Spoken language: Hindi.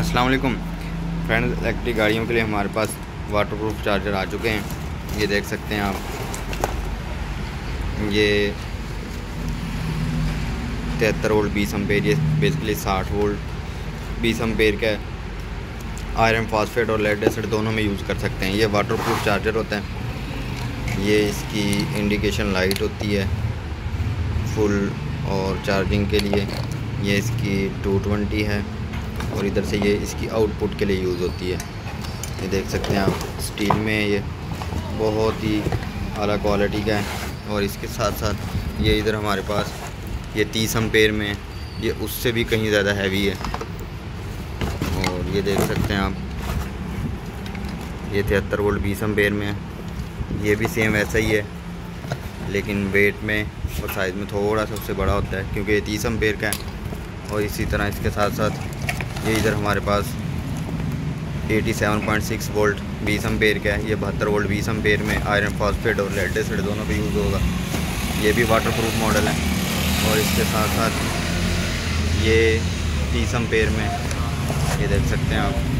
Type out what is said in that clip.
वालेकुम फ्रेंड्स, इलेक्ट्रिक गाड़ियों के लिए हमारे पास वाटरप्रूफ चार्जर आ चुके हैं। ये देख सकते हैं आप। ये तिहत्तर वोल्ट बीस अम्पेर ये बेसिकली साठ वोल्ट बीस अम्पेर का आयरन फास्फेट और लेड एसिड दोनों में यूज़ कर सकते हैं। ये वाटरप्रूफ चार्जर होता है। ये इसकी इंडिकेशन लाइट होती है फुल और चार्जिंग के लिए। ये इसकी टू ट्वेंटी है। और इधर से ये इसकी आउटपुट के लिए यूज़ होती है। ये देख सकते हैं आप स्टील में ये बहुत ही अला क्वालिटी का है। और इसके साथ साथ ये इधर हमारे पास ये तीस अम्पेयर में ये उससे भी कहीं ज़्यादा हैवी है। और ये देख सकते हैं आप, ये तिहत्तर वोल्ट बीस अम्पेयर में है। ये भी सेम ऐसा ही है, लेकिन वेट में और साइज़ में थोड़ा सा उससे बड़ा होता है, क्योंकि ये तीस अम्पेयर का है। और इसी तरह इसके साथ साथ ये इधर हमारे पास 87.6 वोल्ट बीस अम्पेयर का है। ये बहत्तर वोल्ट बीस अम्पेयर में आयरन फॉस्फेट और लेड एसिड दोनों का यूज़ होगा। ये भी वाटर प्रूफ मॉडल है। और इसके साथ साथ ये तीस अम्पेयर में, ये देख सकते हैं आप।